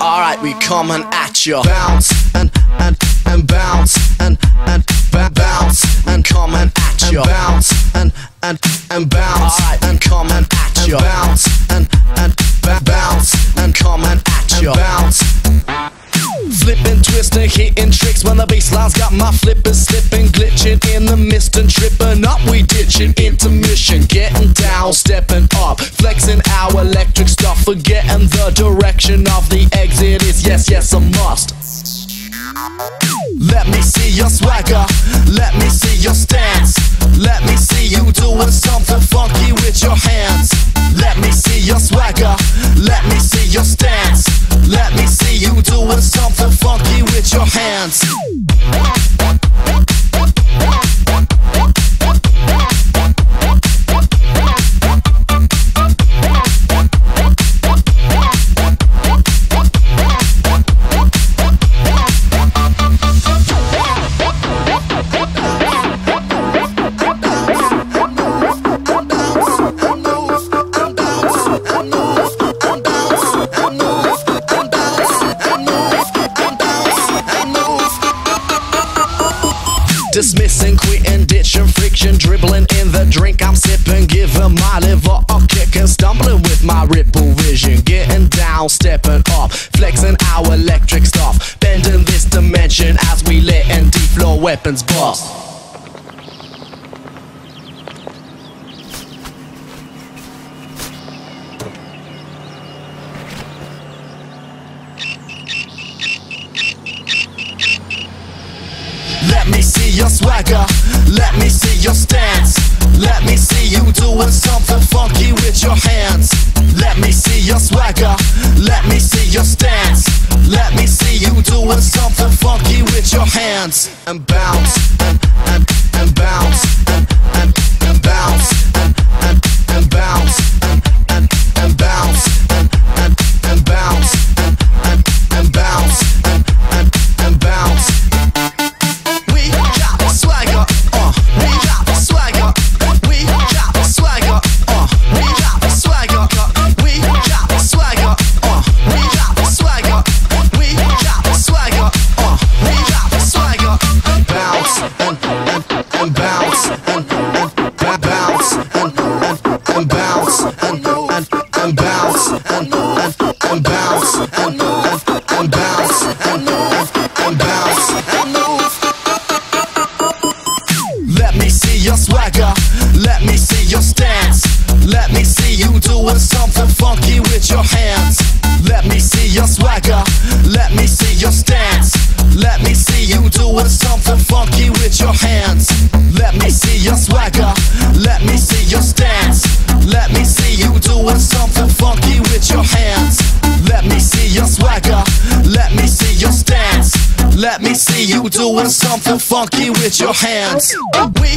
Alright, we coming at you. Bounce and and and bounce and and bounce and coming at you. Bounce and and and bounce and coming at you. Bounce and and bounce and coming at you. Bounce. Flipping, twisting, hitting tricks when the bassline's got my flippers slipping, glitching in the mist and tripping up. We ditching intermission, getting down, stepping up, flexing our electric stuff, forgetting the direction of the exit is yes, yes, a must. Let me see your swagger, let me see your stance, let me see you doing something funky with your hands. Let me see your swagger, let me see your hands. Dismissing, quitting, ditching, friction, dribbling in the drink. I'm sipping, giving my liver a kick and stumbling with my Red Bull vision, getting down, stepping up, flexing our electric stuff, bending this dimension as we let and deep floor weapons bust. Let me your swagger, let me see your stance. Let me see you doing something funky with your hands. Let me see your swagger, let me see your stance. Let me see you doing something funky with your hands. And bounce, your swagger, let me see your stance. Let me see you doing something funky with your hands. Let me see your swagger, let me see your stance. Let me see you doing something funky with your hands. Let me see your swagger, let me see your stance. Let me see you doing something funky with your hands. Uh, we